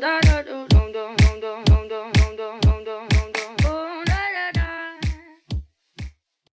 da da